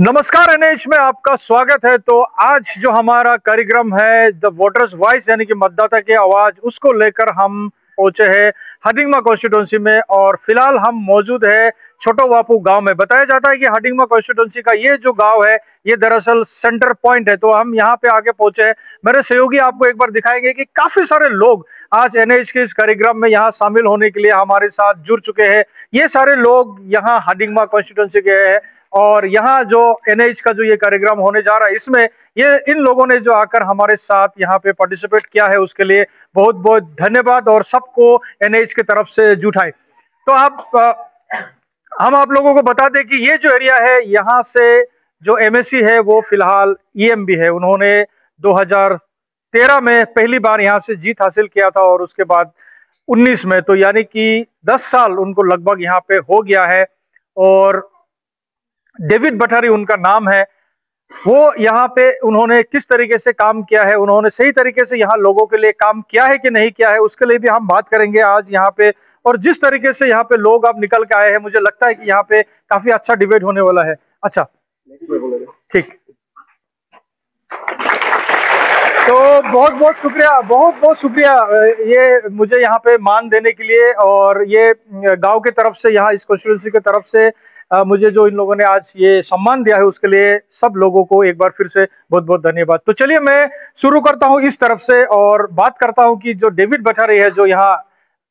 नमस्कार एनएच में आपका स्वागत है। तो आज जो हमारा कार्यक्रम है द वोटर्स वॉइस यानी कि मतदाता की आवाज़, उसको लेकर हम पहुँचे हैं हडिंगमा कॉन्स्टिट्यूंसी में और फ़िलहाल हम मौजूद है छोटो बापू गाँव में। बताया जाता है कि हडिंगमा कॉन्स्टिट्यूंसी का ये जो गाँव है, ये दरअसल सेंटर पॉइंट है। तो हम यहाँ पे आके पहुँचे हैं। मेरे सहयोगी आपको एक बार दिखाएँगे कि काफ़ी सारे लोग आज एनएच के इस कार्यक्रम में यहाँ शामिल होने के लिए हमारे साथ जुड़ चुके हैं। ये सारे लोग यहाँ हडिंगमा कॉन्स्टिट्यूंसी के हैं। और यहाँ जो एनएच का जो ये कार्यक्रम होने जा रहा है इसमें ये इन लोगों ने जो आकर हमारे साथ यहाँ पे पार्टिसिपेट किया है उसके लिए बहुत बहुत धन्यवाद और सबको एनएच की तरफ़ से जुटाए तो आप आ, हम आप लोगों को बता दें कि ये जो एरिया है यहाँ से जो एमएससी है वो फ़िलहाल ईएमबी है। उन्होंने 2013 में पहली बार यहाँ से जीत हासिल किया था और उसके बाद 19 में तो यानी कि 10 साल उनको लगभग यहाँ पे हो गया है। और डेविड बटारी उनका नाम है। वो यहाँ पे उन्होंने किस तरीके से काम किया है, उन्होंने सही तरीके से यहाँ लोगों के लिए काम किया है कि नहीं किया है, उसके लिए भी हम बात करेंगे आज यहाँ पे। और जिस तरीके से यहाँ पे लोग अब निकल के आए हैं, मुझे लगता है कि यहाँ पे काफ़ी अच्छा डिबेट होने वाला है। अच्छा। ठीक। तो बहुत बहुत शुक्रिया, बहुत बहुत शुक्रिया ये मुझे यहाँ पे मान देने के लिए और ये गाँव के तरफ़ से, यहाँ इस कॉन्स्टिट्यूंसी की तरफ़ से आ, मुझे जो इन लोगों ने आज ये सम्मान दिया है उसके लिए सब लोगों को एक बार फिर से बहुत बहुत धन्यवाद। तो चलिए मैं शुरू करता हूँ इस तरफ़ से और बात करता हूँ कि जो डेविड बटारी है जो यहाँ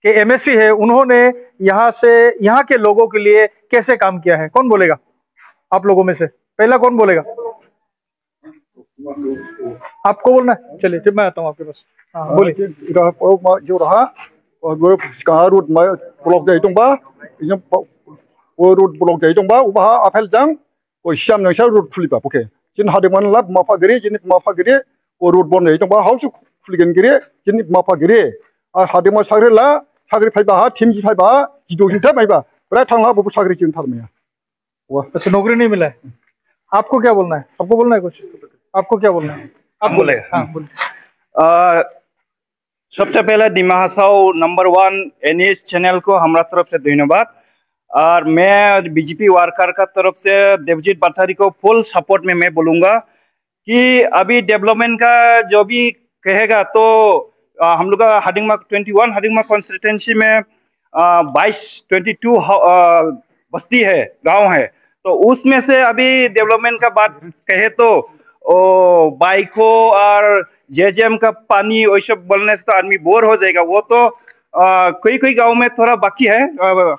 के एमएससी है उन्होंने यहाँ से यहाँ के लोगों के लिए कैसे काम किया है? कौन बोलेगा? आप लोगों में से। पहला कौन बोलेगा? आपको बोलना है? चलिए फिर मैं आता हूँ आपके पास। हाँ बोलिए। जो रहा ब्लॉक जाए रुट ब्लक जाय दंबा उबाहा आफेलजों o siam nang sa rut fuliba oke jin hadengman lat mapa giri jin mapa giri o rut bon jaय दंबा हाउ fuligen giri jin mapa giri. आ hadengma sagre la sagre फाइबा हा टीम जी फाइबा जिदो हिंसा माइबा बड़ा थांला बबु सागरे जिन थारमया वाह अच्छा नौकरी नहीं मिला है आपको क्या बोलना है आपको बोलना है कुछ आपको क्या बोलना है आप बोले हाँ बोले सबसे पहले Dima Hasao number one NS channel को हमारा तरफ़ से धन्यवाद। और मैं बीजेपी वर्कर का तरफ़ से देवजीत पठारी को फुल सपोर्ट में मैं बोलूँगा कि अभी डेवलपमेंट का जो भी कहेगा तो आ, हम लोग का Hadingma twenty one Hadingma constituency में बाईस ट्वेंटी टू बस्ती है गाँव है। तो उसमें से अभी डेवलपमेंट का बात कहे तो ओ बाइको और जेजेएम का पानी वही सब बोलने से तो आदमी बोर हो जाएगा। वो तो आ, कोई कोई गाँव में थोड़ा बाकी है आ,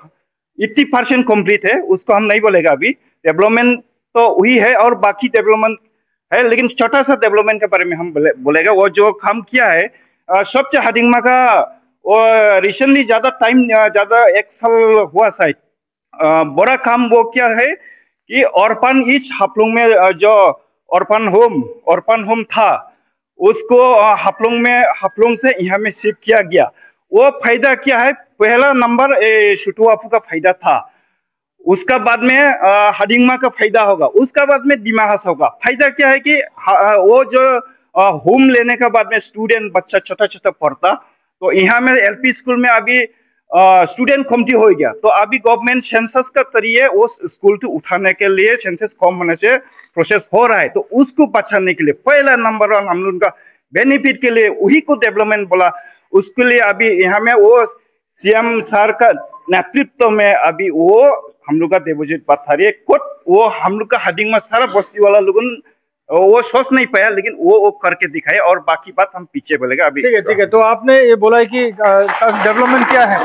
एट्टी परसेंट कंप्लीट है उसको हम नहीं बोलेगा अभी। डेवलपमेंट तो वही है और बाकी डेवलपमेंट है लेकिन छोटा सा डेवलपमेंट के बारे में हम बोले, बोलेगा। वो जो काम किया है सबसे हडिंगमा का वो रिसेंटली ज़्यादा टाइम ज़्यादा एक साल हुआ शायद। बड़ा काम वो क्या है कि औरपन इच हापलोंग में जो औरपन होम औरपन होम था उसको हापलोंग में हापलोंग से यहाँ में शिफ्ट किया गया। वो फ़ायदा क्या है? पहला नंबर शुटुआफू का फ़ायदा था। उसका बाद में हडिंगमा का फ़ायदा होगा। उसका बाद में दिमाहास होगा। फ़ायदा क्या है कि वो जो होम लेने का बाद में स्टूडेंट बच्चा छोटा छोटा पढ़ता तो यहाँ में एलपी स्कूल में अभी स्टूडेंट कमती हो गया। तो अभी गवर्नमेंट सेंसस का तरीके उस स्कूल को उठाने के लिए सेंसस कम होने से प्रोसेस हो रहा है। तो उसको बचाने के लिए पहला नंबर वन हम लोग का बेनिफिट के लिए वही को डेवलपमेंट बोला। उसके लिए अभी यहाँ में वो सीएम सर का नेतृत्व में अभी वो हम लोग का देवजीत पथारी खुद वो हम लोग का हडिंग में सारा बस्ती वाला लोग वो सोच नहीं पाया, लेकिन वो वो करके दिखाए और बाकी बात हम पीछे बोलेगा अभी। ठीक है ठीक है। तो आपने ये बोला है कि डेवलपमेंट क्या है?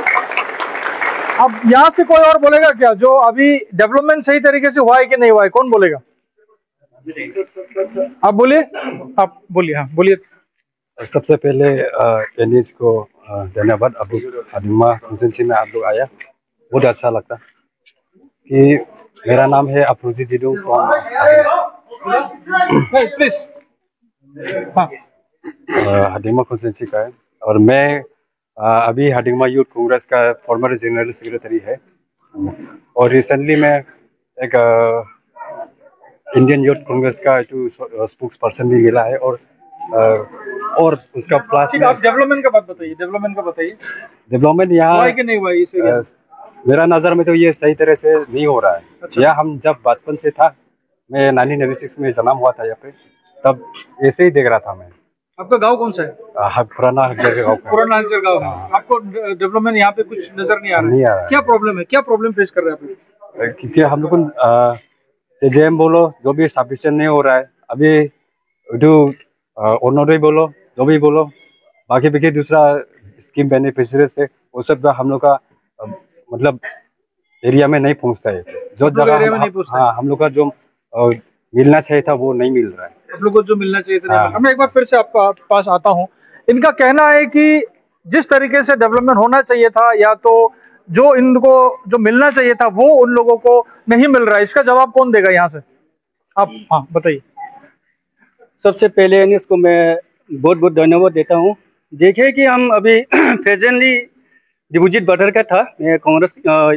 अब यहाँ से कोई और बोलेगा क्या? जो अभी डेवलपमेंट सही तरीके से हुआ है कि नहीं हुआ है? कौन बोलेगा? आप बोलिए। आप बोलिए हाँ बोलिए। सबसे पहले एनिस को धन्यवाद। अब हदिमा कॉन्सेंसी में आप लोग आया। बहुत अच्छा लगता कि मेरा नाम है अफरोजी जिडू हडिमा कॉन्सेंसी का है। और मैं अभी हडिमा यूथ कांग्रेस का फॉर्मर जनरल सेक्रेटरी है। और रिसेंटली मैं एक इंडियन यूथ कांग्रेस का स्पोक्स पर्सन भी मिला है। और और उसका प्लस आप डेवलपमेंट का बात बताइए डेवलपमेंट का बताइए। डेवलपमेंट यहाँ कि नहीं हुआ इस मेरा नज़र में तो ये सही तरह से नहीं हो रहा है। अच्छा। यह हम जब बचपन से था मैं नाइनटीन नाइन्टी सिक्स में जन्म हुआ था यहाँ पे तब ऐसे ही देख रहा था मैं। आपका गाँव कौन सा है? आ, हक पुराना हकजर के। गाँव पुराना गाँव। हाँ। आपको डेवलपमेंट यहाँ पे कुछ नज़र नहीं आ रहा नहीं है आ रहा क्या प्रॉब्लम है? क्या प्रॉब्लम फेस कर रहे हैं आप क्योंकि हम लोग बोलो जो भी सफिशियंट नहीं हो रहा है अभी जो अरुणोदय बोलो जो भी बोलो। बाकी बाकी दूसरा स्कीम बेनिफिशियरी से वो सब हम लोग का मतलब एरिया में नहीं पहुँचता है। जो जगह हम, हाँ? हम लोग का जो मिलना चाहिए था वो नहीं मिल रहा है। आप लोग को जो मिलना चाहिए था हाँ। मैं एक बार फिर से आपका पास आता हूँ। इनका कहना है कि जिस तरीके से डेवलपमेंट होना चाहिए था या तो जो इनको जो मिलना चाहिए था वो उन लोगों को नहीं मिल रहा है। इसका जवाब कौन देगा यहाँ से? आप हाँ बताइए। सबसे पहले अनिस को मैं बहुत बहुत धन्यवाद देता हूँ। देखिए कि हम अभी प्रेजेंटली डिपोजिट बटर का था कांग्रेस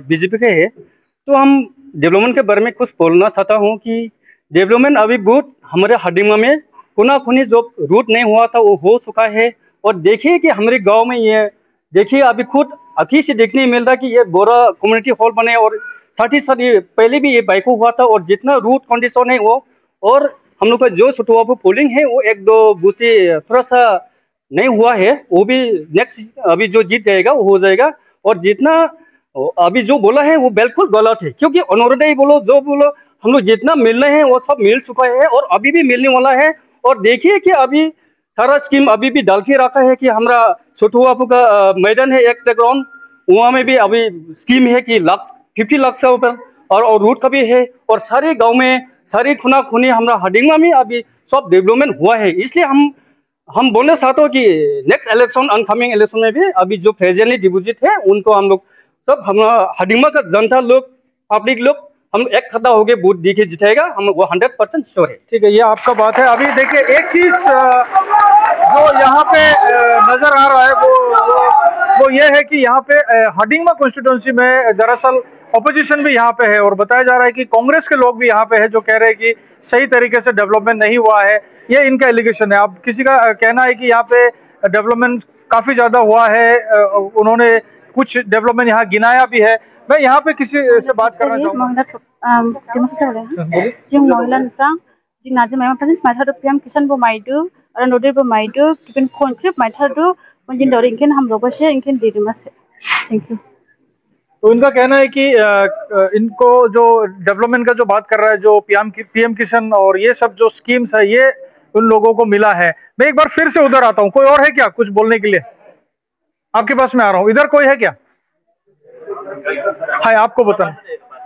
बीजेपी के है। तो हम डेवलपमेंट के बारे में कुछ बोलना चाहता हूँ कि डेवलपमेंट अभी बहुत हमारे हडिमा में कोना खुनी जो रूट नहीं हुआ था, वो हो चुका है। और देखिए कि हमारे गाँव में ये, देखिए अभी खुद अभी से देखने मिल रहा कि ये बोरा कम्युनिटी हॉल बने और साथ ही साथ ये पहले भी ये बाइको हुआ था और जितना रूट कंडीशन है वो, और हम लोग का जो छुटवा पोलिंग है वो एक दो बूथे थोड़ा सा नहीं हुआ है वो भी नेक्स्ट अभी जो जीत जाएगा वो हो जाएगा। और जितना अभी जो बोला है वो बिल्कुल गलत है क्योंकि अनुरोध बोलो जो बोलो हम लोग जितना मिलना है वो सब मिल चुका है और अभी भी मिलने वाला है। और देखिए कि अभी सारा स्कीम अभी भी डाल के रखा है कि हमारा छोटू बापू का मैदान है एक ग्राउंड वहाँ में भी अभी स्कीम है कि लाख फिफ्टी लाख का ऊपर और, और रूट का भी है और सारे गाँव में सारे खुना खुनी हमारा हडिंगा में अभी सब डेवलपमेंट हुआ है। इसलिए हम हम बोलना चाहते हो कि नेक्स्ट इलेक्शन अनकमिंग इलेक्शन में भी अभी जो प्रेजेंटली डिपोजिट है उनको हम लोग सब हम हडिंगा का जनता लोग पब्लिक लोग हम एक खड़ा होके वोट दी के जिताएगा हम वो हंड्रेड परसेंट श्योर है। ठीक है ये आपका बात है। अभी देखिए एक चीज़ जो यहाँ पे नज़र आ रहा है वो वो, वो ये है कि यहाँ पे हडिंगमा कॉन्स्टिट्यूंसी में दरअसल ऑपोजिशन भी यहाँ पे है और बताया जा रहा है कि कांग्रेस के लोग भी यहाँ पे है जो कह रहे हैं कि सही तरीके से डेवलपमेंट नहीं हुआ है। ये इनका एलिगेशन है। अब किसी का कहना है कि यहाँ पे डेवलपमेंट काफ़ी ज़्यादा हुआ है उन्होंने कुछ डेवलपमेंट यहाँ गिनाया भी है। मैं यहाँ पे किसी से बात करना चाहूँगा। जोंना जों पिएम किसान बो आरो नदि बो किपिन उनजिन दौर लोगों से दिरिमासे थैंक यू तो इनका कहना है कि इनको जो डेवलपमेंट का जो बात कर रहा है, जो पीएम पीएम किसान और ये सब जो स्कीम्स है, ये उन लोगों को मिला है। मैं एक बार फिर से उधर आता हूँ। कोई और है क्या कुछ बोलने के लिए? आपके पास में आ रहा हूँ। इधर कोई है क्या? हाँ आपको बताना।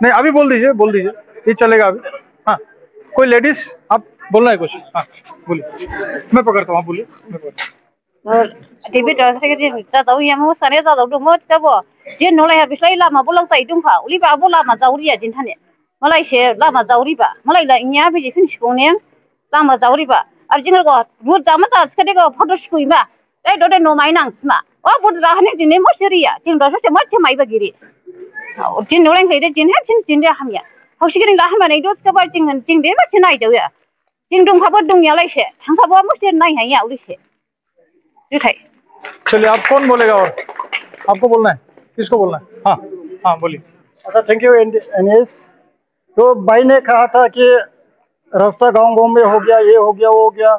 नहीं, अभी बोल दीजिए बोल दीजिए। ये चलेगा अभी। हाँ कोई लेडीज़? आप बोलना है कुछ? हाँ बोलिए। मैं पकड़ता हूँ, आप बोलिए। मैं पकड़ता हूँ। thì biết rồi thế cái ra tàu em không sao ra tàu đúng hết cái bộ chứ nó lại bị lấy làm mà bố lâu dậy đúng không đi bà bố làm mà giàu đi à chính thằng này mà lại xe làm mà giàu đi bà mà lại lại nhá bây giờ không chịu nè làm mà giàu đi bà à chính là ruột ra mất ra cái cái photo screen mà đấy đó đây nó máy nặng mà ó bố ra hắn chính nên mất chơi à chính đó sẽ mất chơi máy bật gì chính nó lên cái đấy chính hết chính chính ra ham nhá học sinh cái đó ham mà này đó cái bài chính chính đến mà thế này chứ à chính đúng học bất đúng nhà lại xe thằng học bất mất chơi này hay nhau đi xe थाई चलिए आप कौन बोलेगा और? आपको बोलना है? किसको बोलना है? हाँ हाँ बोलिए। अच्छा थैंक यू एनिस तो भाई ने कहा था कि रास्ता गाँव गाँव में हो गया ये हो गया वो हो गया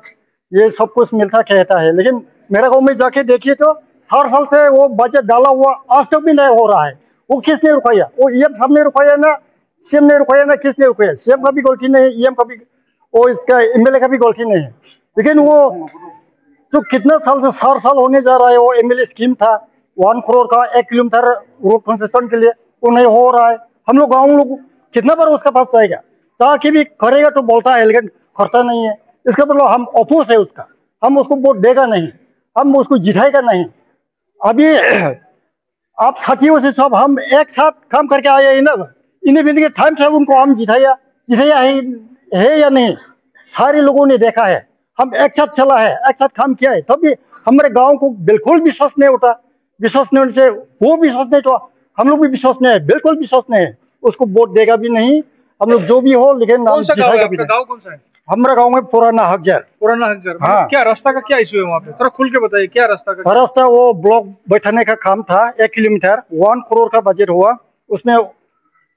ये सब कुछ मिलता कहता है। लेकिन मेरे गाँव में जाके देखिए तो हर साल से वो बजट डाला हुआ आज तक भी नहीं हो रहा है। वो किसने रुकाया वो ई साहब ने रुकाया ना सीएम ने रुकाया ना किसने रुकाया सीएम का भी गलती नहीं है ईएम का भी वो इसका एमएलए का भी गलती नहीं। है लेकिन वो जो कितना साल से सार साल होने जा रहा है वो एमएलए स्कीम था वन करोड़ का एक किलोमीटर रोड कंस्ट्रक्शन के लिए वो नहीं हो रहा है। हम लोग गाँव लोग कितना बार उसके पास जाएगा? ताकि भी करेगा तो बोलता है लेकिन खर्चा नहीं है। इसका मतलब हम अपोज है उसका। हम उसको वोट देगा नहीं। हम उसको जिताएगा नहीं। अभी आप साथियों से सब हम एक साथ काम करके आए हैं ना? इन्हें देखिए टाइम से उनको हम जिताया। जिताया है, है या नहीं? सारे लोगों ने देखा है। हम एक साथ चला है एक साथ काम किया है तभी हमारे गाँव को बिल्कुल विश्वास नहीं होता। विश्वास नहीं होने से वो विश्वास नहीं तो हम लोग भी विश्वास नहीं है बिल्कुल विश्वास नहीं है। उसको वोट देगा भी नहीं हम लोग जो भी हो लेकिन कौन सा गाँव है जिताएगा भी गाँव कौन सा है? हमारा गाँव में पुराना हकजर। पुराना हंसर हाँ। क्या रास्ता का क्या इशू है वहाँ पे? थोड़ा खुल के बताइए क्या रास्ता का? रास्ता वो ब्लॉक बैठाने का काम था एक किलोमीटर वन करोड़ का बजट हुआ। उसमें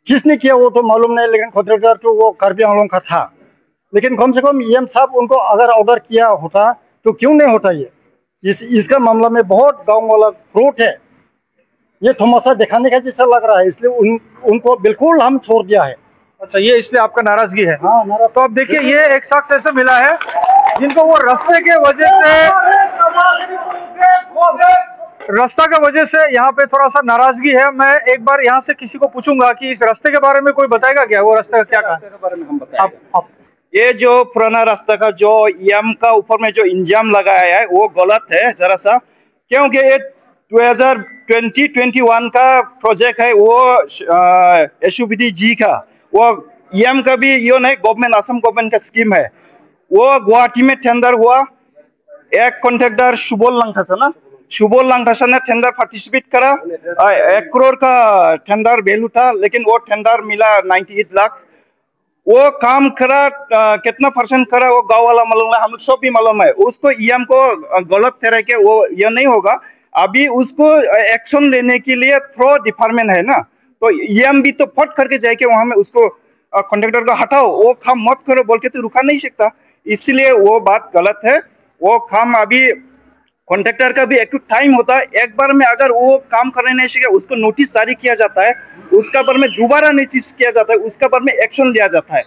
किसने किया वो तो मालूम नहीं लेकिन कॉन्ट्रेक्टर तो वो कार्बी आंगलों का था। लेकिन कम से कम ईएम साहब उनको अगर ऑर्डर किया होता तो क्यों नहीं होता ये? इस इसका मामला में बहुत गाँव वाला फ्रॉड है। ये थोमासा दिखाने का जैसा लग रहा है इसलिए उन उनको बिल्कुल हम छोड़ दिया है। अच्छा ये इसलिए आपका नाराज़गी है? हाँ नाराज़ तो अब देखिए ये एक शख्स ऐसे मिला है जिनको वो रास्ते के वजह से रास्ता के वजह से यहाँ पे थोड़ा सा नाराज़गी है। मैं एक बार यहाँ से किसी को पूछूँगा कि इस रास्ते के बारे में कोई बताएगा क्या? वो रास्ते का क्या कहा? आप, आप ये जो पुराना रास्ता का, जो एम का ऊपर में जो इंजाम लगाया है, वो गलत है जरा सा क्योंकि ये 2020 21 का प्रोजेक्ट है, वो एस जी का। वो यम का भी यो नहीं गवर्नमेंट असम गवर्नमेंट का स्कीम है। वो गुवाहाटी में टेंडर हुआ। एक कॉन्ट्रेक्टर सुबोल लंकासा ना? सुबोल लंकासा ने टेंडर पार्टिसिपेट करा। एक करोड़ का टेंडर वैल्यू था, लेकिन वो टेंडर मिला 98 लाख वो काम करा अ, कितना परसेंट करा वो गाँव वाला मालूम है हम सब भी मालूम है। उसको ईएम को गलत तरह के वो ये नहीं होगा। अभी उसको एक्शन लेने के लिए थ्रो डिपार्टमेंट है ना। तो ईएम भी तो फट करके जाके वहाँ में उसको कॉन्ट्रेक्टर को हटाओ। वो काम मत करो बोल के तो रुका नहीं सकता। इसलिए वो बात गलत है। वो काम अभी कॉन्ट्रेक्टर का भी एक टाइम होता है। एक बार में अगर वो काम करने नहीं सीखे उसको नोटिस जारी किया जाता है। उसका बार में दोबारा नोटिस किया जाता है। उसका बार में एक्शन लिया जाता है।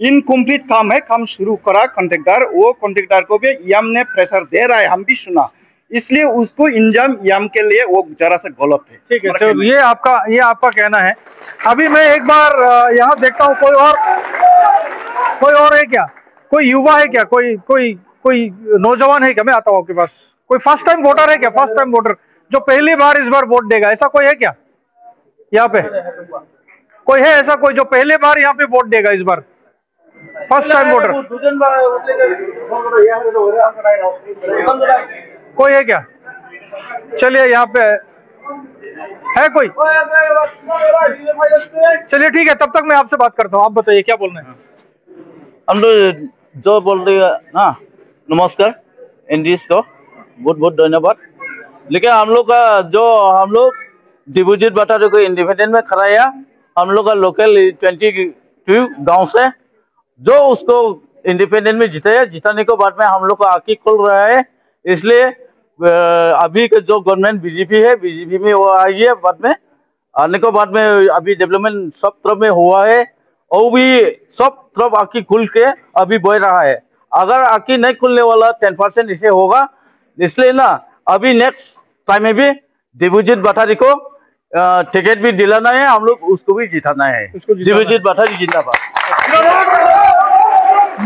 इनकम्प्लीट काम है काम शुरू करा कॉन्ट्रेक्टर वो कॉन्ट्रेक्टर को भी यम ने प्रेशर दे रहा है। हम भी सुना। इसलिए उसको इंजाम यम के लिए वो जरा सा गलत है। ठीक है तो ये आपका ये आपका कहना है। अभी मैं एक बार यहाँ देखता हूँ कोई और कोई और है क्या? कोई युवा है क्या? कोई कोई कोई नौजवान है क्या? मैं आता हूँ आपके पास। कोई फ़र्स्ट टाइम वोटर है क्या? फ़र्स्ट टाइम वोटर जो पहली बार इस बार वोट देगा, ऐसा कोई है क्या? यहाँ पे? कोई है ऐसा कोई जो पहली बार यहाँ पे वोट देगा इस बार? फ़र्स्ट टाइम वोटर कोई है क्या? चलिए यहाँ पे। है कोई? चलिए ठीक है, तब तक मैं आपसे बात करता हूँ। आप बताइए, क्या बोलना है? हम लोग जो बोल रहे ना, नमस्कार इंग्लिश को। बहुत बहुत धन्यवाद। लेकिन हम लोग का जो, हम लोग डिपोजिट बटारे को इंडिपेंडेंट में कराया हम लोग का लोकल ट्वेंटी टू गाँव से, जो उसको इंडिपेंडेंट में जिताया जिताने के बाद में हम लोग का आखिर खुल रहा है। इसलिए अभी का जो गवर्नमेंट बीजेपी है बीजेपी में वो आई है, बाद में, आने के बाद में अभी डेवलपमेंट सब तरफ़ में हुआ है, और भी सब तरफ़ आखिर खुल के अभी बह रहा है। अगर आखिर नहीं खुलने वाला टेन परसेंट इसे होगा इसलिए ना अभी नेक्स्ट टाइम में भी डिपोजिट बटारी को टिकट भी दिलाना है हम लोग उसको भी जिताना है। है। डिपोजिट जिंदाबाद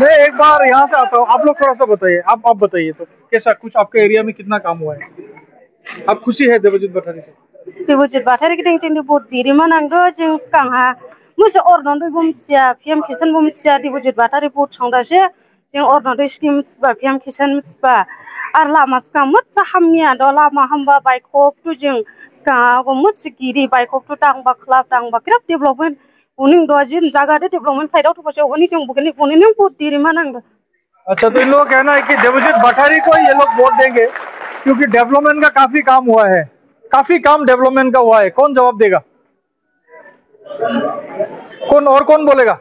मैं एक बार यहाँ से आता हूँ। आप लोग थोड़ा सा बताइए। आप आप बताइए तो कैसा कुछ आपके एरिया में कितना काम हुआ है? आप खुशी है देवजीत भट्टारी से? डिपोजिट बाथारि गिदिं जोंनि बुट दिरिमोन आंगो जों सिगांहा मोसो अर्नदयबो मिथिया पिएम किसानबो मिथिया डिपोजिट बाथारि बुट संदासो जों अर्नदय स्किम मिथिबा पिएम किसान मिथिबा आरो लामा सिगां मोजां हामिया द लामा हामबा बाइकखौ जों सिगाङाव मोजां गिरि बाइकखौ दांबा क्लाब दांबा बिराद डेभलपमेन्ट दो जगह डेवलपमेंट फ़ायदा तो बसे जों बुगनी उन्हीं ने आंगो अच्छा तो इन लोगों कहना है कि देवजीत भट्टारी को ये लोग वोट देंगे, क्योंकि डेवलपमेंट का काफ़ी काम हुआ है। काफ़ी काम डेवलपमेंट का हुआ है। कौन जवाब देगा? कौन, और कौन बोलेगा?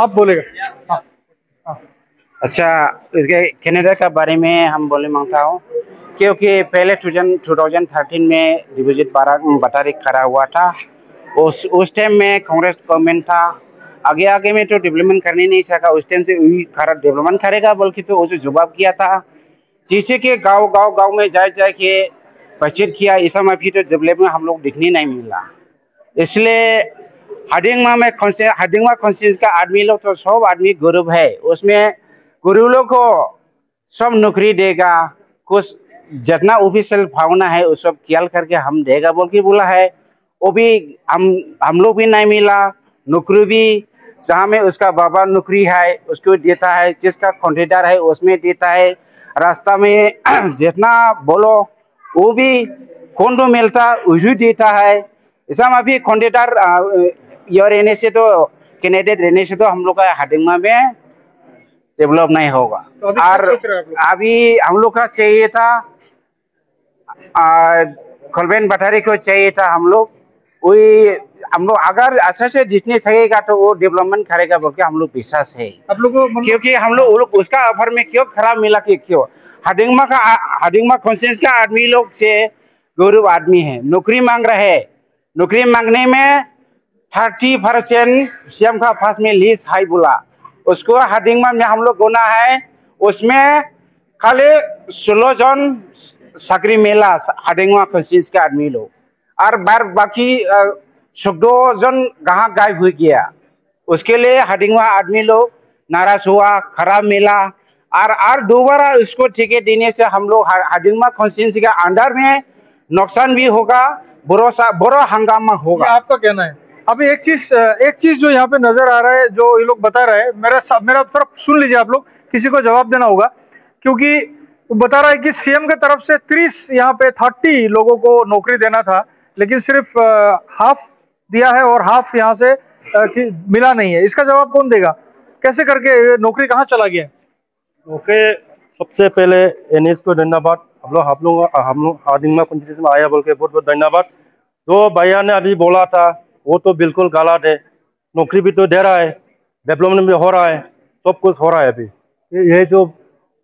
आप बोलेगा। हाँ। अच्छा इसके कनाडा का बारे में हम बोले माँगता हूँ, क्योंकि पहले 2013 में डिपोजिट बटारी खड़ा हुआ था। उस उस टाइम में कांग्रेस गवर्नमेंट था। आगे आगे में तो डेवलपमेंट करने नहीं सका। उस टाइम से खरा डेवलपमेंट करेगा बोल के तो उसे जवाब किया था। जैसे कि गाँव गाँव गाँव में जाए जाए के बचत किया। ऐसा में भी तो डेवलपमेंट हम लोग देखने नहीं मिला। इसलिए हडिंगमा में हडिंगमा कॉन्सेंस का आदमी लोग तो सब आदमी गरीब है। उसमें गुरु लोग को सब नौकरी देगा, कुछ जितना ऑफिशियल भावना है, वो सब ख्याल करके हम देगा बोल के बोला है। वो भी हम हम लोग भी नहीं मिला, नौकरी भी, जहाँ में उसका बाबा नौकरी है, उसको देता है, जिसका कॉन्ट्रेक्टर है, उसमें देता है। रास्ता में जितना बोलो, वो भी कौन तो मिलता वही देता है। ऐसा में भी कॉन्ट्रेक्टर ये रहने से तो कैंडिडेट रहने से तो हम लोग का हाडिंगमा में डेवलप नहीं होगा। तो और? अभी हम लोग का चाहिए था खलबेन बटारी को चाहिए था हम लोग। वही हम लोग अगर अच्छा से जीतने सकेगा तो वो डेवलपमेंट करेगा बोल के हम लोग विश्वास है। आप लोगों मतलब क्योंकि हम लोग वो लोग उसका ऑफ़र में क्यों खराब मिला कि क्यों? हडिंगमा का हडिंगमा कॉन्सेंस का आदमी लोग से गौरव आदमी है। नौकरी मांग रहे हैं। नौकरी मांगने में थर्टी परसेंट सीएम का पास में लिस्ट हाई बोला। उसको हडिंगमा में हम लोग गुना है, उसमें खाली सोलह जन साकरी मेला हडिंगमा के आदमी लोग। और बार बाकी चौदह जन कहाँ गायब हो गया। उसके लिए हडिंगवा आदमी लोग नाराज़ हुआ, खराब मिला। और और दोबारा उसको टिकट देने से हम लोग हडिंगमा कॉन्स्टिट्यूंसी के अंडर में नुकसान भी होगा, भरोसा बड़ा हंगामा होगा। आपका कहना है? अभी एक चीज़ एक चीज़ जो यहाँ पे नज़र आ रहा है, जो ये लोग बता रहे हैं, मेरा मेरा तरफ़ सुन लीजिए आप लोग, किसी को जवाब देना होगा। क्योंकि बता रहा है कि सीएम के तरफ़ से तीस यहाँ पे थर्टी लोगों को नौकरी देना था, लेकिन सिर्फ़ हाफ़ दिया है और हाफ़ यहाँ से मिला नहीं है। इसका जवाब कौन देगा? कैसे करके नौकरी कहाँ चला गया? ओके, सबसे पहले एनएस को धन्यवाद। हम लोग, आप लोग, हम लोग हार्डिंगमा पंचायत में आया बोल के बहुत बहुत धन्यवाद। जो भैया ने अभी बोला था वो तो बिल्कुल गलत है। नौकरी भी तो दे रहा है डेवलपमेंट भी हो रहा है सब कुछ हो रहा है अभी। ये जो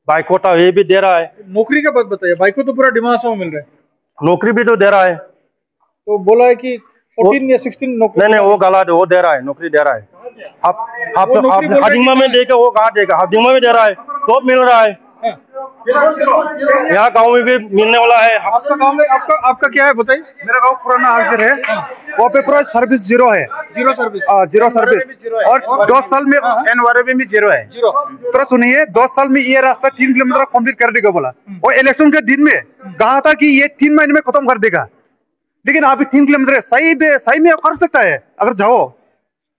बाइकोटा ये भी दे रहा है। नौकरी का बात बताइए भाई को तो पूरा डिमांड में मिल रहा है। नौकरी भी तो दे रहा है। तो बोला है कि फोर्टीन या सिक्सटीन नौकरी नहीं नहीं वो गलत है वो दे रहा है नौकरी दे रहा है। आप आप है हार्डिंगमा में देगा वो कहाँ देगा हार्डिंगमा में दे रहा है सब मिल रहा है। यहाँ गाँव में भी मिलने वाला है। आपका गाँव में आपका आपका क्या है बताइए? मेरा गाँव पुराना हाजिर है। वहाँ पे पूरा सर्विस ज़ीरो है। ज़ीरो सर्विस आ, ज़ीरो सर्विस और दो साल में एनवायरमेंट भी ज़ीरो है। ज़ीरो तो सुनिए दो साल में ये रास्ता तीन किलोमीटर कंप्लीट कर देगा बोला। और इलेक्शन के दिन में कहा था की ये तीन महीने में खत्म कर देगा। लेकिन अभी तीन किलोमीटर है। सही में सही में कर सकता है। अगर जाओ।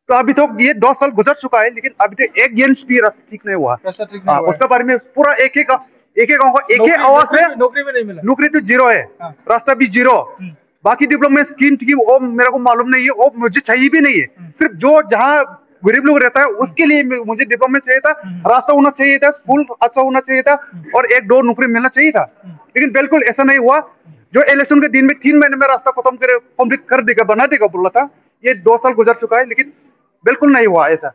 तो अभी तो ये दो साल गुजर चुका है लेकिन अभी तो एक इंच भी रास्ता ठीक नहीं हुआ। हाँ, है। उसके बारे में पूरा एक एक एक एक गाँव को एक ही नौकरी- आवाज़ में नौकरी भी नहीं मिला। नौकरी तो ज़ीरो है हाँ। रास्ता भी ज़ीरो। बाकी डेवलपमेंट स्कीम की वो मेरे को मालूम नहीं है वो मुझे चाहिए भी नहीं है। सिर्फ़ जो जहाँ गरीब लोग रहता है उसके लिए मुझे डेवलपमेंट चाहिए था रास्ता होना चाहिए था स्कूल अच्छा होना चाहिए था और एक दो नौकरी मिलना चाहिए था। लेकिन बिल्कुल ऐसा नहीं हुआ। जो इलेक्शन के दिन में तीन महीने में रास्ता खत्म करे कंप्लीट कर देगा बना देगा बोला था। ये दो साल गुजर चुका है लेकिन बिल्कुल नहीं हुआ ऐसा।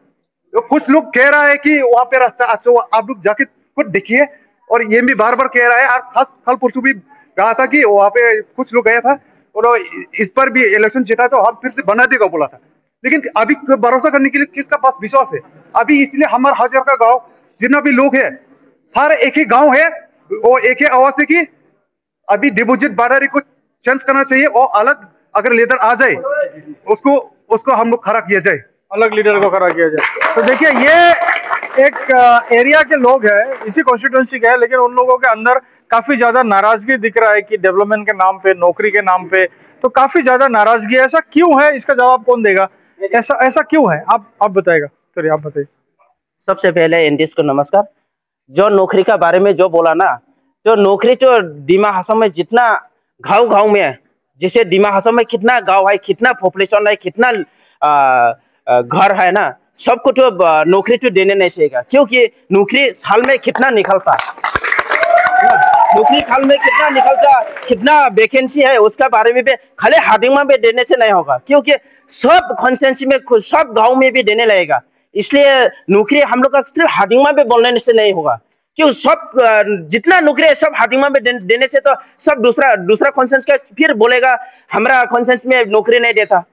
तो कुछ लोग कह रहा है कि वहाँ पे रास्ता अच्छा हुआ आप लोग जाके खुद देखिए। और ये भी बार बार कह रहा है, और खास कल परसों भी कहा था कि वहाँ पे कुछ लोग गया था और इस पर भी इलेक्शन जीता तो हम फिर से बना देगा बोला था। लेकिन अभी भरोसा करने के लिए किसका पास विश्वास है? अभी इसलिए हमारा हज़ार का गाँव, जितना भी लोग है, सारे एक ही गाँव है और एक ही आवाज़ है कि अभी डिपोजिट बाडारी को चेंज करना चाहिए, और अलग अगर लीडर आ जाए, उसको उसको हम लोग खड़ा किया जाए। अलग लीडर को खड़ा किया जाए। तो देखिए, ये एक एरिया के लोग हैं, इसी कॉन्स्टिट्यूंसी के हैं, लेकिन उन लोगों के अंदर काफ़ी ज़्यादा नाराज़गी दिख रहा है कि डेवलपमेंट के नाम पे, नौकरी के नाम पे तो काफ़ी ज़्यादा नाराज़गी है। ऐसा क्यों है? इसका जवाब कौन देगा? ऐसा ऐसा क्यों है? आप आप बताएगा। चलिए, आप बताइए। सबसे पहले एनडीएस को नमस्कार। जो नौकरी का बारे में जो बोला ना, जो नौकरी जो दिमा हसम में जितना गाँव गाँव में है, जिसे दिमा हसम में कितना गाँव है, कितना पॉपुलेशन है, कितना घर है ना सबको तो नौकरी तो देने नहीं चाहिए क्योंकि नौकरी साल में कितना निकलता नौकरी साल में कितना निकलता कितना वैकेंसी है, उसका बारे में भी, खाली हार्डिंगमा में देने से नहीं होगा। क्योंकि सब कॉन्स्टेंसी में सब गाँव में भी देने लगेगा। इसलिए नौकरी हम लोग का सिर्फ़ हार्डिंगमा में बोलने से नहीं होगा। क्यों सब जितना नौकरी है, सब हादिमा में देने से तो सब दूसरा दूसरा कॉन्सेंस का फिर बोलेगा, हमारा कॉन्सेंस में नौकरी नहीं देता।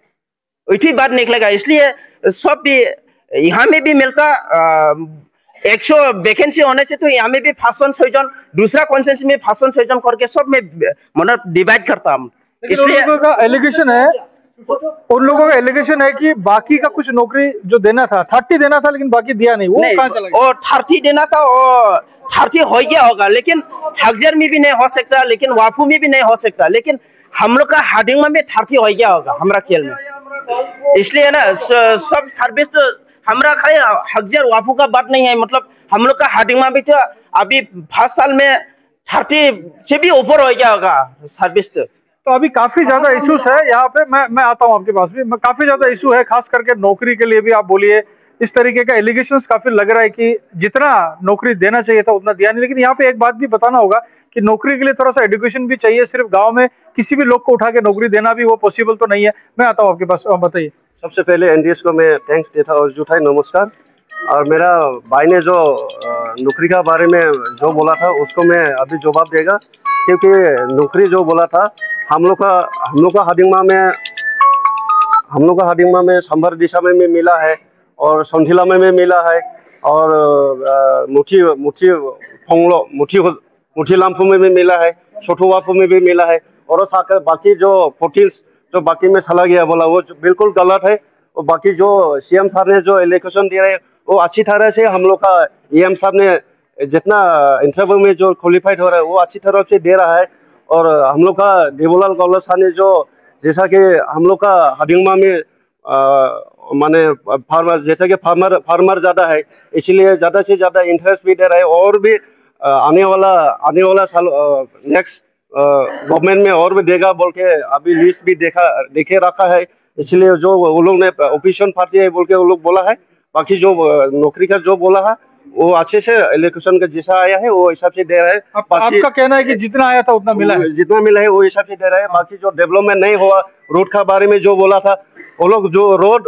वही बात निकलेगा इसलिए सब भी यहाँ में भी मिलता एक सौ वैकेंसी होने से तो यहाँ में भी फासन छजन दूसरा कॉन्सेंस में फासन छजन करके सब में मतलब डिवाइड करता हम। लेकिन उन लोगों का एलिगेशन है उन लोगों का एलिगेशन है कि बाकी का कुछ नौकरी जो देना था थर्टी देना था लेकिन बाकी दिया नहीं। वो कहाँ चला गया और थर्टी देना था और थर्टी हो गया होगा लेकिन हकजर में भी नहीं हो सकता लेकिन वापू में भी नहीं हो सकता लेकिन हम लोग का हार्डिंगमा में थर्टी हो गया होगा हमारा खेल में। इसलिए ना सब सर्विस तो हमारा खाली हकजर वापू का बात नहीं है। मतलब हम लोग का हार्डिंगमा भी था अभी फ़र्स्ट साल में थर्टी से भी ऊपर हो गया होगा सर्विस तो। तो अभी काफ़ी ज़्यादा इश्यूज़ है यहाँ पे। मैं मैं आता हूँ आपके पास भी। मैं काफ़ी ज़्यादा इशू है खास करके नौकरी के लिए भी आप बोलिए। इस तरीके का एलिगेशन काफ़ी लग रहा है कि जितना नौकरी देना चाहिए था उतना दिया नहीं। लेकिन यहाँ पे एक बात भी बताना होगा कि नौकरी के लिए थोड़ा सा एडुकेशन भी चाहिए। सिर्फ़ गाँव में किसी भी लोग को उठा के नौकरी देना भी वो पॉसिबल तो नहीं है। मैं आता हूँ आपके पास बताइए। सबसे पहले एनडीएस को मैं थैंक्स देता और जुटाई नमस्कार। और मेरा भाई ने जो नौकरी का बारे में जो बोला था, उसको मैं अभी जवाब देगा। क्योंकि नौकरी जो बोला था, हम लोग का, हम लोग का हादिंगमा में हम लोग का हादिंगमा में संभर दिशा में मिला है। और संथिला में भी मिला है और मुठी मुठी फोंगलो, मुठी मुठी लामफू में भी मिला है छोटू वाफू में भी मिला है और साकर बाकी जो फोर्टीज जो बाकी में चला गया बोला, वो बिल्कुल गलत है और बाकी जो सीएम साहब ने जो एलोकेशन दिया है, वो अच्छी तरह से हम लोग का एम साहब ने जितना इंटरव्यू में जो क्वालिफाइड हो रहा है, वो अच्छी तरह से दे रहा है और हम लोग का देवलाल गौला साहब ने जो, जैसा कि हम लोग का हडिंगमा में माने फार्मर जैसा कि फार्मर फार्मर ज़्यादा है इसीलिए ज़्यादा से ज़्यादा इंटरेस्ट भी दे रहे हैं और भी आने वाला आने वाला साल नेक्स्ट गवर्नमेंट में और भी देगा बोल के अभी लिस्ट भी देखा देखे रखा है। इसलिए जो वो लोग ने ओपिशन पार्टी है बोल के वो लोग बोला है बाकी जो नौकरी का जो बोला है वो अच्छे से इलेक्शन का जैसा आया है वो हिसाब से दे रहा है। आपका कहना है कि जितना आया था उतना मिला है। जितना मिला है वो हिसाब से दे रहा है। बाकी जो डेवलपमेंट नहीं हुआ रोड का बारे में जो बोला था वो लोग जो रोड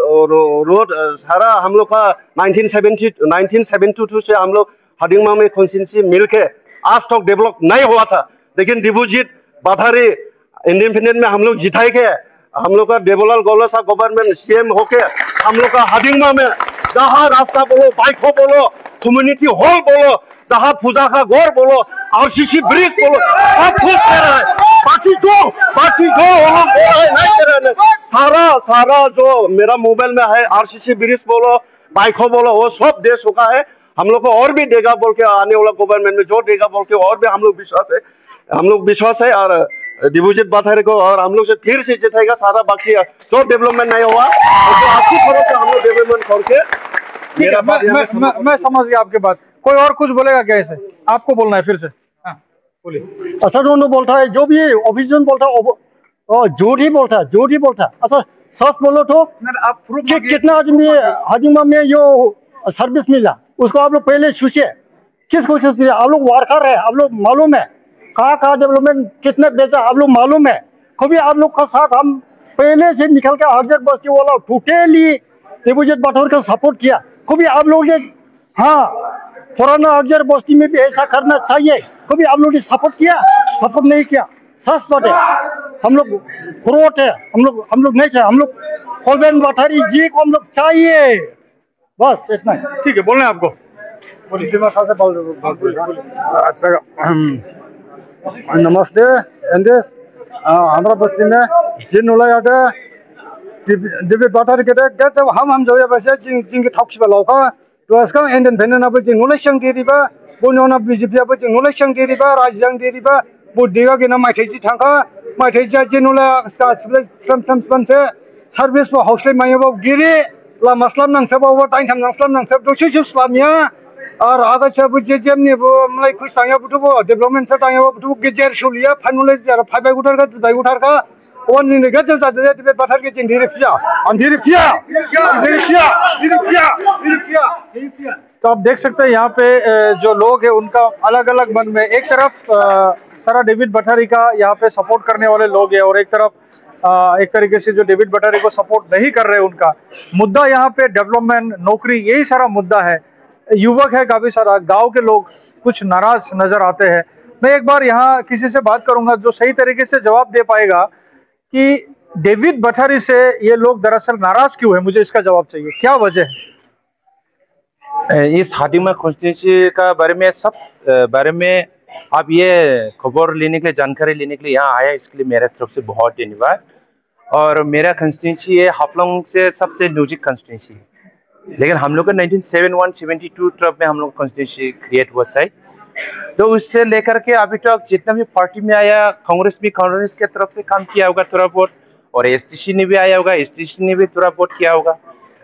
रोड सारा हम लोग का 1970 1972 से हम लोग हडिंगमा में कॉन्स्टिट्यूंसी मिल के आज तक डेवलप नहीं हुआ था। लेकिन डिबूजीत बाधारी इंडिपेंडेंट में हम लोग जिताए के, हम लोग का देवलाल गौला साहब गवर्नमेंट सीएम होके, हम लोग का हडिंगमा में जहाँ रास्ता बोलो, बाइक हो बोलो कम्युनिटी हॉल बोलो, जहाँ पूजा का घर बोलो आरसीसी ब्रिज बोलो, सब कुछ दे रहा है। बाकी जो बाकी जो वो लोग बोल हैं। सारा सारा जो मेरा मोबाइल में है आरसीसी ब्रिज बोलो बाइक बोलो वो सब दे चुका है। हम लोग को और भी देगा बोल के आने वाला गवर्नमेंट में जो देगा बोल के और भी हम लोग विश्वास है। हम लोग विश्वास है और डिबूजिट बाथारे को और हम लोग से फिर से जिताएगा सारा बाकी जो डेवलपमेंट नहीं हुआ उसको अच्छी तरह से हम लोग डेवलपमेंट करके मैं, मैं, मैं समझ गया आपके बात। कोई और कुछ बोलेगा क्या इसे? आपको बोलना है फिर से। बोलिए अच्छा दोनों बोलता है जो भी ऑफिशियल बोलता है झूठ ही बोलता है झूठ ही बोलता है अच्छा सच बोलो तो आप कि, कितना आदमी हाजिमा में यो सर्विस मिला उसको आप लोग पहले सोचिए किस किसको सोचिए आप लोग वर्कर है आप लोग मालूम है कहाँ कहाँ डेवलपमेंट कितने बेचा आप लोग मालूम है कभी आप लोग का साथ हम पहले से निकल के हज़रत बस्ती वाला टोटली डिपोजिट बटोर का सपोर्ट किया कभी आप लोग हाँ पुराना अफजर बस्ती में भी ऐसा करना चाहिए कभी आप लोग ने सपोर्ट किया? सपोर्ट नहीं किया। सच है। हम लोग फ्रोट है। हम लोग हम लोग नहीं चाहिए हम लोग फॉलबैन बठारी जी को हम लोग चाहिए। बस इतना ठीक है बोलना है आपको। अच्छा नमस्ते एंडेस हमारा बस्ती में जिन उलाई आटे। दिव्य बाथार के गेट हम हम जो है वैसे जिन जिन के ठाकुर लौका तो इसका इंडियन भेन अब जिन उलाई शंग देरीबा बुनियाना बीजेपी अब जिन उलाई शंग देरीबा राज्य देरीबा बुद्धिगा के ना माइथाई थांखा जी इसका स्लम स्लम स्लम से सर्विस पर हाउसले लामा स्लाम नांसबावो टाइम थाम नांस्लाम नांसाब दसे सो स्लामिया और आगा जे जे ने वो मलाई खुश तांया बुटुबो डेवलपमेंट से तांया बुटुबो गेजेर सोलिया तो आप देख सकते हैं यहाँ पे जो लोग हैं, उनका अलग अलग मन में, एक तरफ़ सारा डेविड भटारी का यहाँ पे सपोर्ट करने वाले लोग हैं, और एक तरफ़ एक तरीके से जो डेविड भटारी को सपोर्ट नहीं कर रहे उनका। मुद्दा यहाँ पे डेवलपमेंट, नौकरी, यही सारा मुद्दा है। युवक है काफ़ी सारा, गाँव के लोग कुछ नाराज़ नज़र आते हैं। मैं एक बार यहाँ किसी से बात करूँगा जो सही तरीके से जवाब दे पाएगा कि डेविड भटारी से ये लोग दरअसल नाराज़ क्यों है? मुझे इसका जवाब चाहिए। क्या वजह है? इस हाटिमा कॉन्स्टिट्यूंसी का बारे में सब बारे में आप ये खबर लेने के लिए, जानकारी लेने के लिए यहाँ आया इसके लिए मेरे तरफ़ से बहुत धन्यवाद। और मेरा कंस्टिट्यूंसी है, हाफलोंग से सबसे नज़दीक कंस्टिट्यूंसी है। लेकिन हम लोग का 1971 72 तरफ़ में हम लोग कॉन्स्टिट्यूंसी क्रिएट हुआ है तो उससे लेकर के अभी तक जितना भी पार्टी में आया, कांग्रेस भी कांग्रेस के तरफ़ से काम किया होगा थोड़ा बहुत, और एसटीसी ने भी आया होगा एसटीसी ने भी थोड़ा बहुत किया होगा।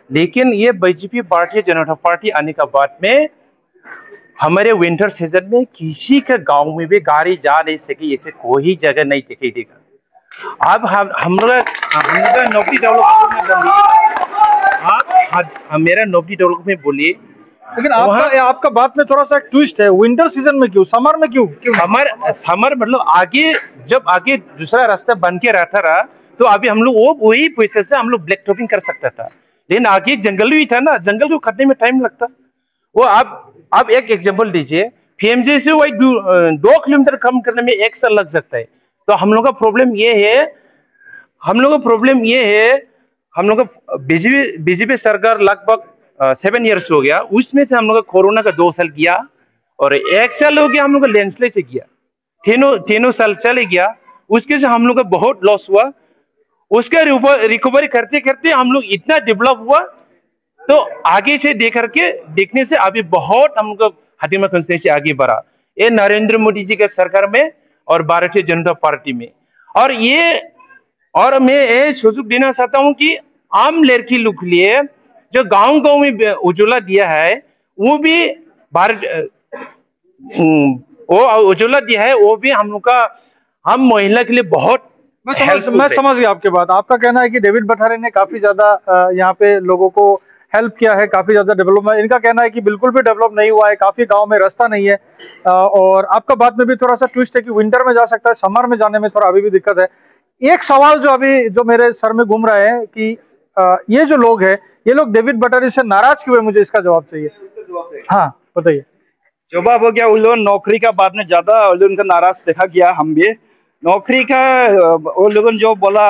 लेकिन ये बीजेपी भारतीय जनता पार्टी आने का बाद में हमारे विंटर सीज़न में किसी के गाँव में भी गाड़ी जा नहीं सकी ऐसे कोई जगह नहीं दिखाई देगा अब हम हम लोग हम लोग नौकरी डेवलप में आप मेरा नोबडी डेवलपमेंट बोलिए। लेकिन आपका आपका बात में थोड़ा सा एक ट्विस्ट है। विंटर सीज़न में क्यों? समर में क्यों? समर समर मतलब आगे जब आगे दूसरा रास्ता बन के रहता रहा तो अभी हम लोग वो वही पैसे से हम लोग ब्लैक टॉपिंग कर सकता था। लेकिन आगे एक जंगल भी था ना जंगल को कटने में टाइम लगता। वो आप आप एक एग्ज़ाम्पल दीजिए। पीएमजी से वही दो, किलोमीटर कम करने में एक साल लग सकता है। तो हम लोग का प्रॉब्लम ये है हम लोग का प्रॉब्लम ये है हम लोग का बीजेपी बीजेपी सरकार लगभग सेवन इयर्स हो गया। उसमें से हम लोग का कोरोना का दो साल किया और एक साल हो गया हम लोग का लैंडस्लाइड से किया। तीनों तीनों साल चले गया। उसके से हम लोग का बहुत लॉस हुआ। उसका रिकवरी करते करते हम लोग इतना डेवलप हुआ तो आगे से देख करके देखने से अभी बहुत हम लोग का हटीमा कंस्टिट्यूंसी आगे बढ़ा। ये नरेंद्र मोदी जी के सरकार में और भारतीय जनता पार्टी में। और ये और मैं ये सुझाव देना चाहता हूँ कि आम लड़की लोग लिए जो गाँव गाँव में उज्ज्वला दिया है, वो भी भारत वो उज्ज्वला दिया है, वो भी हम लोग का हम महिला के लिए बहुत मैं समझ मैं समझ गया आपके बात। आपका कहना है कि डेविड बठारे ने काफ़ी ज़्यादा यहाँ पे लोगों को हेल्प किया है काफ़ी ज़्यादा डेवलपमेंट इनका कहना है कि बिल्कुल भी डेवलप नहीं हुआ है काफ़ी गाँव में रास्ता नहीं है। और आपका बात में भी थोड़ा सा ट्विस्ट है कि विंटर में जा सकता है समर में जाने में थोड़ा अभी भी दिक्कत है। एक सवाल जो अभी जो मेरे सर में घूम रहा है कि ये जो लोग है ये लोग डेविड बटारी से नाराज़ क्यों है? मुझे इसका जवाब चाहिए। हाँ बताइए। जवाब हो गया उन लोगों नौकरी का बाद में ज़्यादा उन लोगों का नाराज़ देखा गया हम भी नौकरी का उन लोगों जो बोला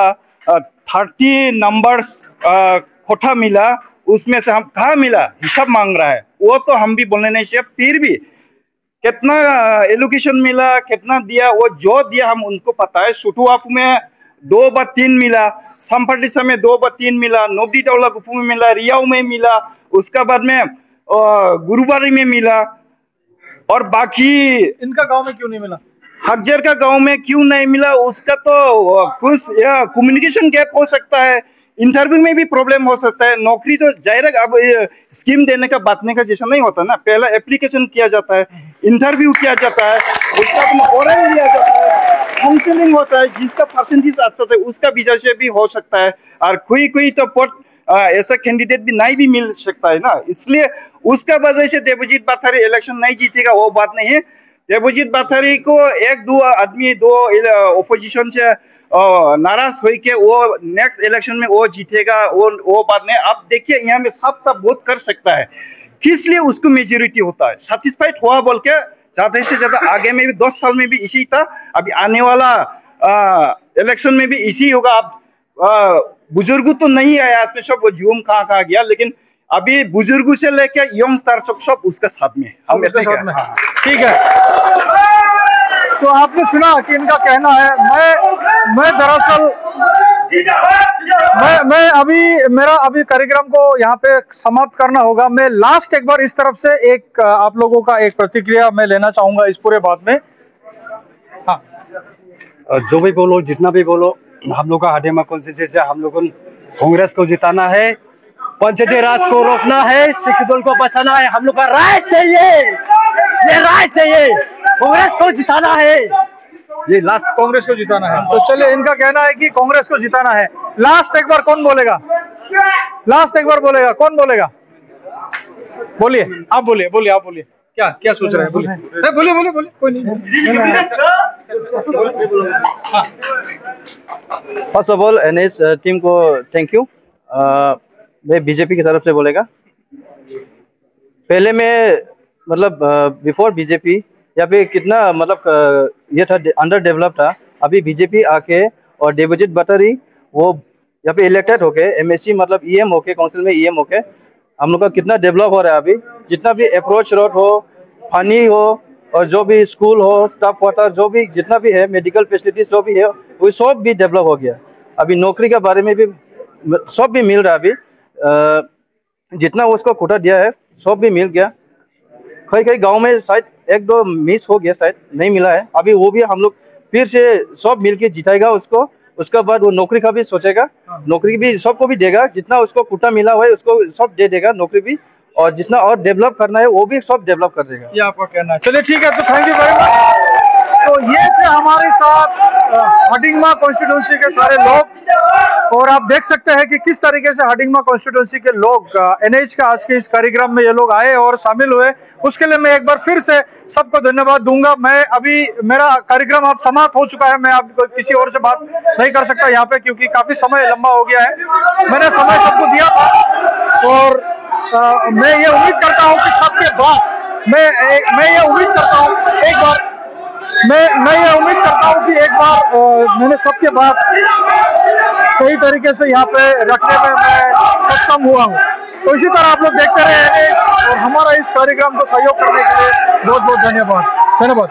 थर्टी नंबर्स कोठा मिला, उसमें से हम कहा मिला? हिसाब मांग रहा है। वो तो हम भी बोलने नहीं चाहिए, फिर भी कितना एलोकेशन मिला, कितना दिया, वो जो दिया हम उनको पता है। सुटुआप में दो बार तीन मिला संपटिसा में दो बार तीन मिला नोबडी टावला गुफू में मिला रियाऊ में मिला, उसका बाद में गुरुबारी में मिला, और बाकी इनका गाँव में क्यों नहीं मिला? हकजर का गाँव में क्यों नहीं मिला? उसका तो कुछ कम्युनिकेशन गैप हो सकता है। इंटरव्यू में भी प्रॉब्लम हो सकता है। नौकरी तो ज़ाहिर अब स्कीम देने का बांटने का जैसा नहीं होता ना। पहला एप्लीकेशन किया जाता है इंटरव्यू किया जाता है उसका ओरल लिया जाता है। काउंसलिंग होता है जिसका परसेंटेज अच्छा है उसका वजह से भी हो सकता है। और कोई कोई तो अ, ऐसा कैंडिडेट भी नहीं भी मिल सकता है ना। इसलिए उसका वजह से देवजीत बाथारी इलेक्शन नहीं जीतेगा वो बात नहीं है। देवजीत बाथारी को एक दो आदमी दो ओपोजिशन से नाराज़ हो के वो नेक्स्ट इलेक्शन में वो जीतेगा वो वो बात नहीं अब देखिए यहाँ में सब सब वोट कर सकता है। किस लिए उसको मेजोरिटी होता है? सेटिस्फाइड हुआ बोल के ज़्यादा से ज़्यादा आगे में भी दस साल में भी इसी था। अभी आने वाला इलेक्शन में भी इसी होगा। अब आ, बुज़ुर्ग तो नहीं आया इसमें सब वो जुम कहाँ कहाँ गया लेकिन अभी बुज़ुर्ग से लेके यंग स्टार सब सब उसके साथ में हम। हाँ। ठीक है। तो आपने सुना कि इनका कहना है मैं मैं दरअसल मैं मैं अभी मेरा अभी कार्यक्रम को यहाँ पे समाप्त करना होगा। मैं लास्ट एक बार इस तरफ़ से एक आप लोगों का एक प्रतिक्रिया मैं लेना चाहूँगा इस पूरे बात में। और जो भी बोलो जितना भी बोलो हम लोग का हडेमा कॉन्स्टिट्यूंसी से हम लोग को कांग्रेस को जिताना है। पंचायती राज को रोकना है सिख दल को बचाना है। हम लोग का राइट चाहिए ये ये राइट है। कांग्रेस को जिताना है। ये लास्ट कांग्रेस को जिताना है। तो चलिए इनका कहना है कि कांग्रेस को जिताना है। लास्ट एक बार कौन बोलेगा? लास्ट एक बार बोलेगा। कौन बोलेगा? बोलिए। आप बोलिए बोलिए आप बोलिए। क्या क्या सोच रहे हैं? बोलिए। बोलिए बोलिए बोलिए। कोई नहीं। First of all NS team को थैंक यू मैं बीजेपी की तरफ़ से बोलेगा। पहले मैं मतलब बिफोर बीजेपी, या फिर कितना मतलब ये था अंडर डेवलप था, अभी बीजेपी आके और डेविजिट बटरी वो, या फिर इलेक्टेड होके एमएससी मतलब ईएम होके काउंसिल में ईएम होके, हम लोग का कितना डेवलप हो रहा है अभी, जितना भी अप्रोच रोड हो पानी हो, और जो भी स्कूल हो स्टाफ क्वार्टर जो भी, जितना भी है मेडिकल फैसिलिटीज़ जो भी है, वो सब भी डेवलप हो गया। अभी नौकरी के बारे में भी, सब भी मिल रहा है अभी जितना उसको कोटा दिया है सब भी मिल गया। कई कई गाँव में शायद एक दो मिस हो गया शायद नहीं मिला है। अभी वो भी हम लोग फिर से सब मिल के जिताएगा उसको। उसके बाद वो नौकरी का भी सोचेगा। नौकरी भी सबको भी देगा। जितना उसको कोटा मिला हुआ है उसको सब दे देगा नौकरी भी। और जितना और डेवलप करना है वो भी सब डेवलप कर देगा। ये आपका कहना है। चलिए ठीक है तो थैंक यू वेरी मच तो ये थे हमारे साथ हडिंगमा कॉन्स्टिट्यूंसी के सारे लोग। और आप देख सकते हैं कि किस तरीके से हडिंगमा कॉन्स्टिट्यूंसी के लोग एनएच का आज के इस कार्यक्रम में ये लोग आए और शामिल हुए। उसके लिए मैं एक बार फिर से सबको धन्यवाद दूँगा। मैं अभी मेरा कार्यक्रम अब समाप्त हो चुका है। मैं अब किसी और से बात नहीं कर सकता यहाँ पे क्योंकि काफ़ी समय लंबा हो गया है। मैंने समय सबको दिया था और आ, मैं ये उम्मीद करता हूँ कि सबके बाद मैं मैं ये उम्मीद करता हूँ एक बार मैं मैं ये उम्मीद करता हूँ कि एक बार मैंने सबके बात सही तरीके से यहाँ पे रखने में मैं सक्षम हुआ हूँ। तो इसी तरह आप लोग देखते रहे और हमारा इस कार्यक्रम को सहयोग करने के लिए बहुत बहुत धन्यवाद। धन्यवाद।